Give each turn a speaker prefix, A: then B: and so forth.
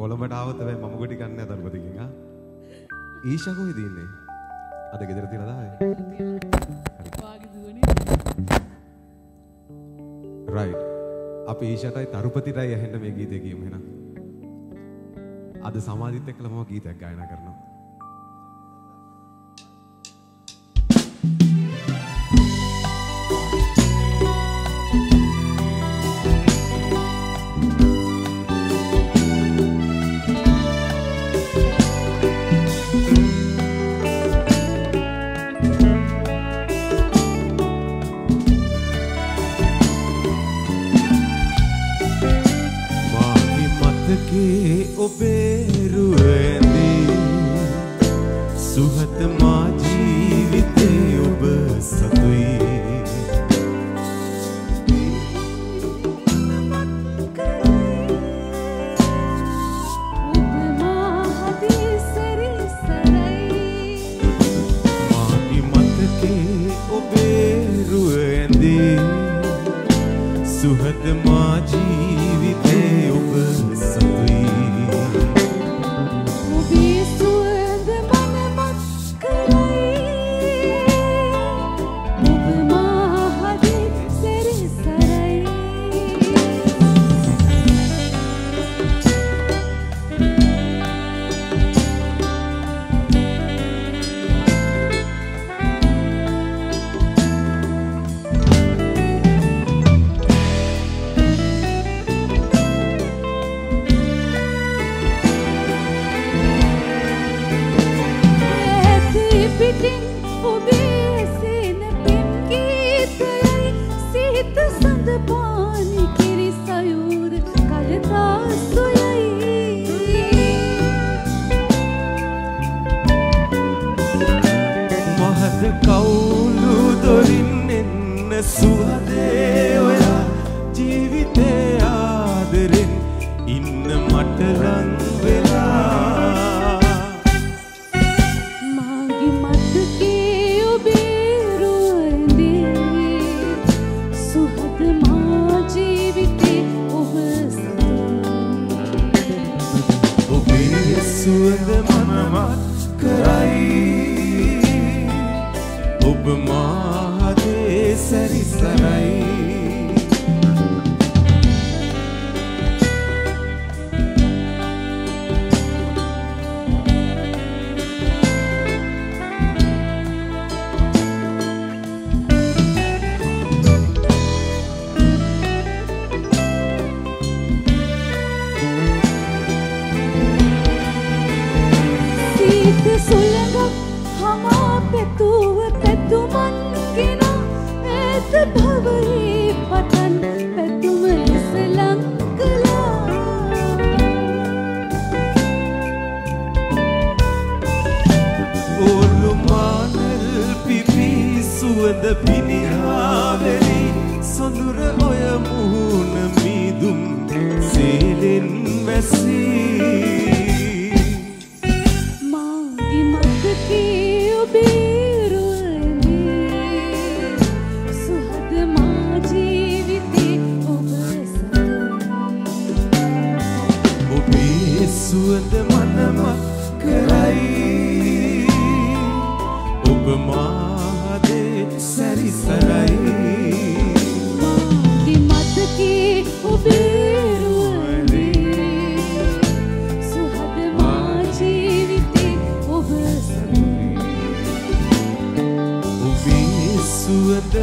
A: කොළඹට ආවොත් හැබැයි මම ගොටි කන්නේ නැහැ දරුපතිකින් ආ. ඊෂා කොහෙද ඉන්නේ? අද ගෙදර තියලා දාවේ.
B: වාගේ දුවනේ.
A: රයිට්. අපි ඊෂාටයි තරුපතිටයි ඇහෙන්න මේ ගීතය කියමු එහෙනම්. අද සමාධිත් එක්කලා මම ගීතයක් ගායනා කරනවා. මතකේ ඔබේ රුවැඳේ සුහත මා ජීවිතේ ඔබ සතුයි සුහද මා ජීවිතේ ඔබ සතුයි. මහද කවුලු දොරින් එන්න සුහදේ ඔයා ජීවිතේ ආදරෙන් ඉන්න මට රන් වෙලා.
C: මාගේ මතකේ ඔබේ රුවන්දේ සුහද මා ජීවිතේ ඔබ
A: ඔබේ සුවඳ මනමත් කරයි. ඔබ මාහදේ සැරිසරයි.
C: සීත සුළඟක් හමා පැතුව පැතුමන්
A: ඔලු මානල් පිපි සුවඳ පිනිහාවෙලි සොඳුර ඔය මුහුණ මීදුම් සේලෙන් වැසී.
C: මාගේ මතකේ ඔබේ
A: සුවඳ මනමක් කරයි ඔබ මාහදේ සැරිසරයි.
C: මාගේ මතකේ ඔබේ රුවන්දේ සුහද